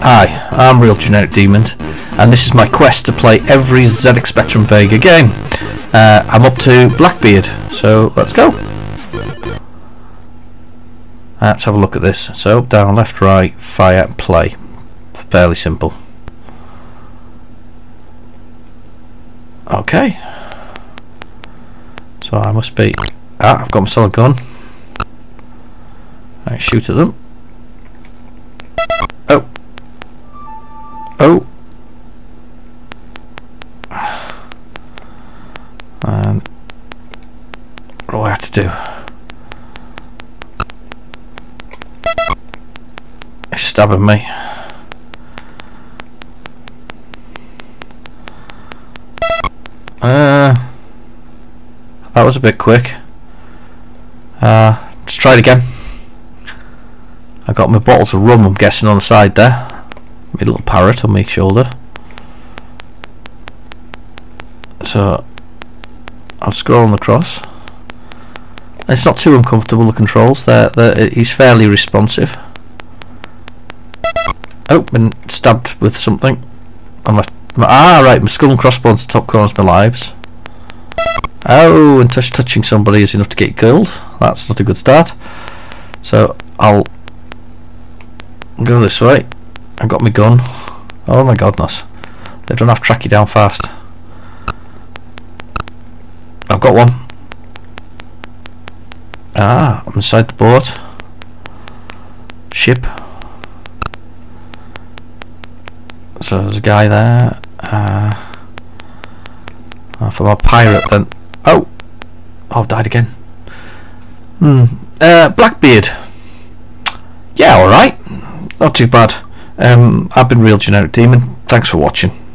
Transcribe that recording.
Hi, I'm Real Generic Demon, and this is my quest to play every ZX Spectrum Vega game. Uh, I'm up to Blackbeard, so let's go. Let's have a look at this. So, up, down, left, right, fire, play. Fairly simple. Okay. So I must be... Ah, I've got myself a gun. I shoot at them. Oh. And what do I have to do? He's stabbing me. Uh, that was a bit quick. Uh, let's try it again. I got my bottles of rum, I'm guessing, on the side there. My little parrot on my shoulder. So, I'm scrolling across. It's not too uncomfortable, the controls. They're, they're, he's fairly responsive. Oh, been stabbed with something. On my, my, ah, right, my skull and crossbones top corners my lives. Oh, and touch, touching somebody is enough to get killed. That's not a good start. So, I'll go this way. I've got my gun. Oh my godness. They don't have to track you down fast. I've got one. Ah, I'm inside the boat. Ship. So there's a guy there. Uh, oh, if I'm a pirate then... Oh! Oh, I've died again. Hmm. Uh, Blackbeard. Yeah, alright. Not too bad. Um, I've been Real Generic Demon. Thanks for watching.